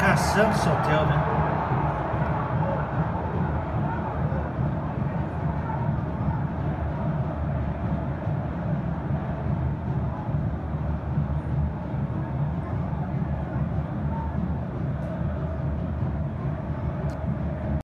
caçando seu Hotel, né?